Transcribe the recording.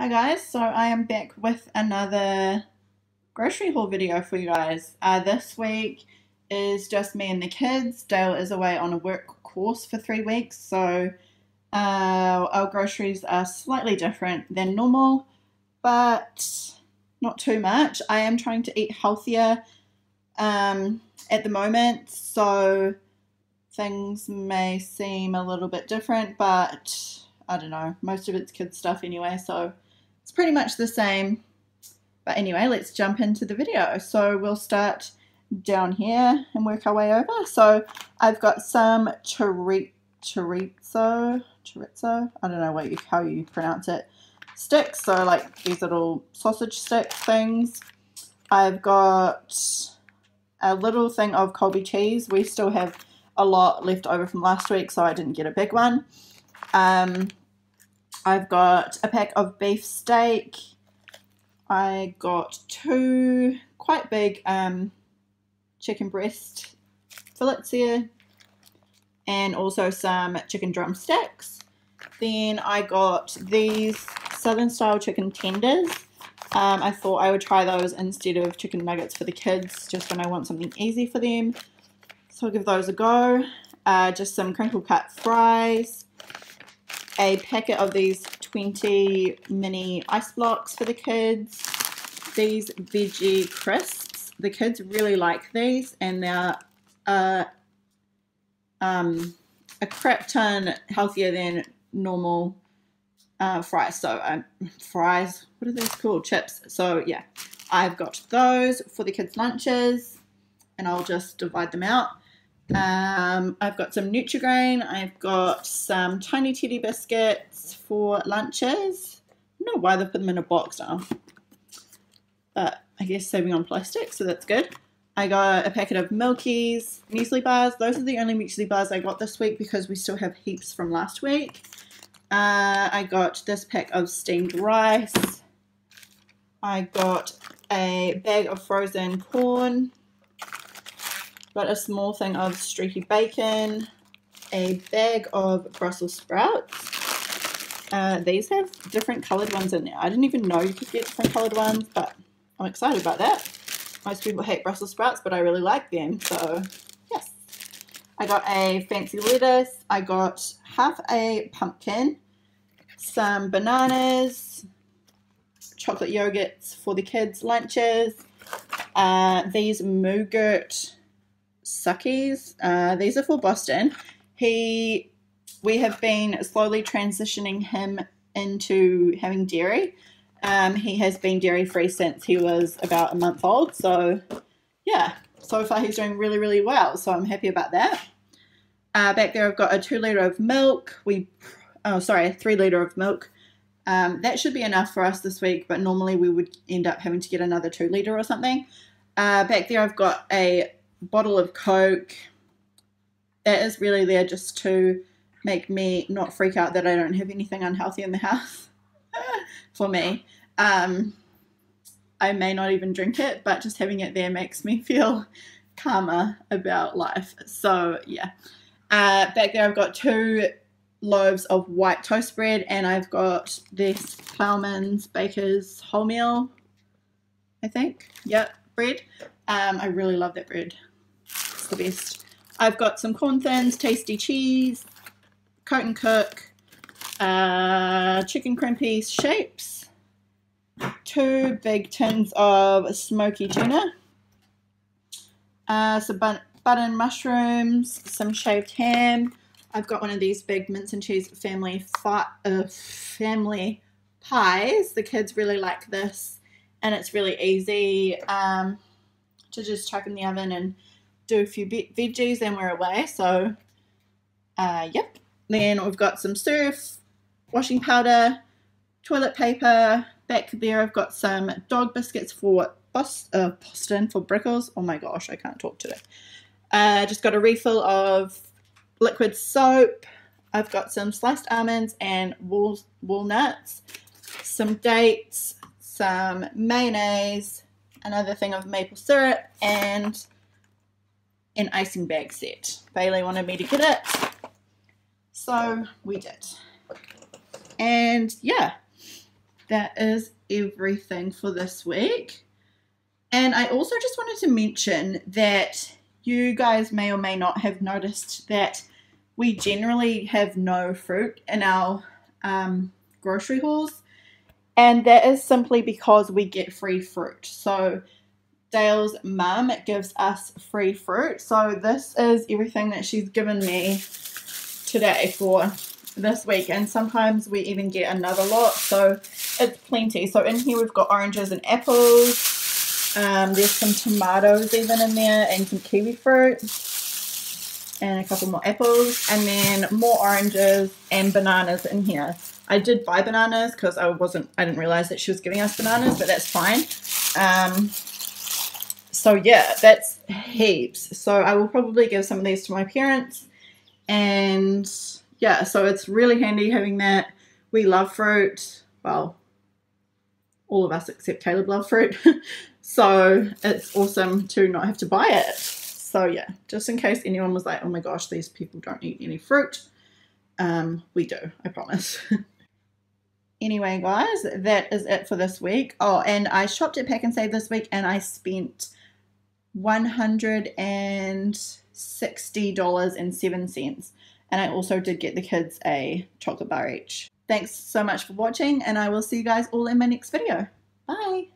Hi guys, so I am back with another grocery haul video for you guys. Uh, this week is just me and the kids. Dale is away on a work course for three weeks, so uh, our groceries are slightly different than normal, but not too much. I am trying to eat healthier um, at the moment, so things may seem a little bit different, but I don't know. Most of it's kids stuff anyway, so it's pretty much the same. But anyway, let's jump into the video. So we'll start down here and work our way over. So I've got some chorizo, chorizo, I don't know what you, how you pronounce it, sticks. So like these little sausage stick things. I've got a little thing of Colby cheese. We still have a lot left over from last week, so I didn't get a big one. Um, I've got a pack of beef steak. I got two quite big um, chicken breast fillets here and also some chicken drumsticks. Then I got these southern style chicken tenders. Um, I thought I would try those instead of chicken nuggets for the kids just when I want something easy for them. So I'll give those a go. Uh, just some crinkle cut fries, a packet of these 20 mini ice blocks for the kids, these veggie crisps. The kids really like these and they're uh, um, a crap ton healthier than normal uh, fries. So um, fries, what are these called? Chips. So yeah, I've got those for the kids' lunches and I'll just divide them out. Um, I've got some Nutrigrain. I've got some Tiny Teddy biscuits for lunches. I don't know why they put them in a box now. But I guess saving on plastic, so that's good. I got a packet of Milkies, muesli bars. Those are the only muesli bars I got this week because we still have heaps from last week. Uh, I got this pack of steamed rice. I got a bag of frozen corn got a small thing of streaky bacon, a bag of Brussels sprouts. Uh, these have different coloured ones in there. I didn't even know you could get different coloured ones, but I'm excited about that. Most people hate Brussels sprouts, but I really like them, so yes. I got a fancy lettuce. I got half a pumpkin, some bananas, chocolate yogurts for the kids' lunches, uh, these Moogurt Suckies. Uh, these are for Boston. He, we have been slowly transitioning him into having dairy. Um, he has been dairy free since he was about a month old. So, yeah, so far he's doing really, really well. So I'm happy about that. Uh, back there, I've got a two liter of milk. We, oh, sorry, a three liter of milk. Um, that should be enough for us this week, but normally we would end up having to get another two liter or something. Uh, back there, I've got a bottle of Coke. That is really there just to make me not freak out that I don't have anything unhealthy in the house for me. Um, I may not even drink it, but just having it there makes me feel calmer about life. So, yeah. Uh, back there, I've got two loaves of white toast bread, and I've got this Ploughman's Baker's wholemeal, I think. Yep, bread. Um, I really love that bread the best. I've got some corn thins, tasty cheese, coat and cook, uh, chicken crimpy shapes, two big tins of smoky tuna, uh, some button mushrooms, some shaved ham. I've got one of these big mince and cheese family uh, family pies. The kids really like this, and it's really easy um, to just chuck in the oven and do a few bit veggies and we're away. So, uh, yep. Then we've got some surf, washing powder, toilet paper. Back there, I've got some dog biscuits for uh, Boston for Brickles. Oh my gosh, I can't talk today. Uh, just got a refill of liquid soap. I've got some sliced almonds and wal- walnuts, some dates, some mayonnaise, another thing of maple syrup, and an icing bag set. Bailey wanted me to get it, so we did. And yeah, that is everything for this week. And I also just wanted to mention that you guys may or may not have noticed that we generally have no fruit in our um, grocery hauls. And that is simply because we get free fruit. So Dale's mum gives us free fruit. So this is everything that she's given me today for this week. And sometimes we even get another lot. So it's plenty. So in here we've got oranges and apples. Um, there's some tomatoes even in there and some kiwi fruit and a couple more apples and then more oranges and bananas in here. I did buy bananas because I wasn't I didn't realize that she was giving us bananas, but that's fine. Um, so yeah, that's heaps. So I will probably give some of these to my parents and yeah, so it's really handy having that. We love fruit. Well, all of us except Caleb love fruit. so it's awesome to not have to buy it. So yeah, just in case anyone was like, oh my gosh, these people don't eat any fruit. Um, we do, I promise. anyway, guys, that is it for this week. Oh, and I shopped at Pak'nSave this week and I spent $160.07. And I also did get the kids a chocolate bar each. Thanks so much for watching and I will see you guys all in my next video. Bye!